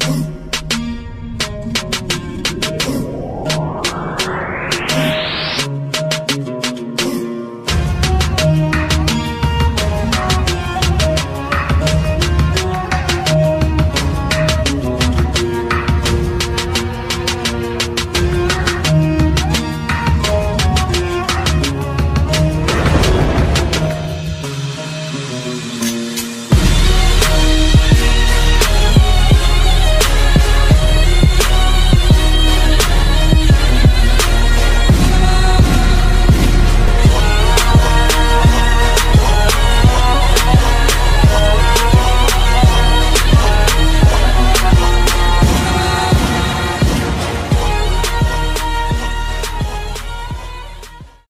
Oh.